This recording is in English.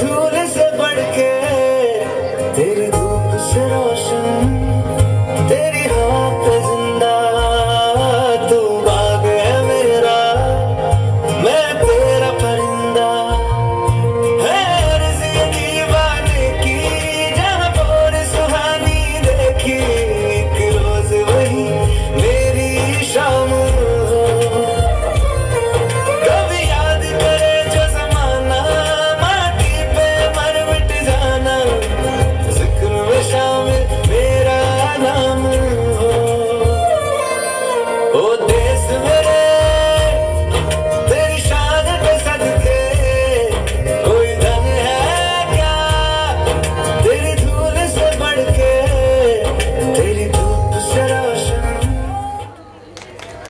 Today Oh,